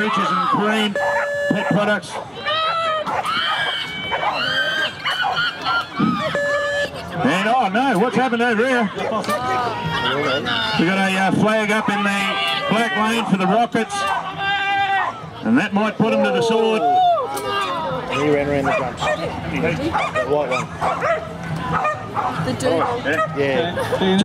peaches and cream pet products. And oh no, what's happened over here? We got a uh, flag up in the black lane for the Rockets, and that might put them to the sword. He ran around the jumps. The white one. The dude. Yeah.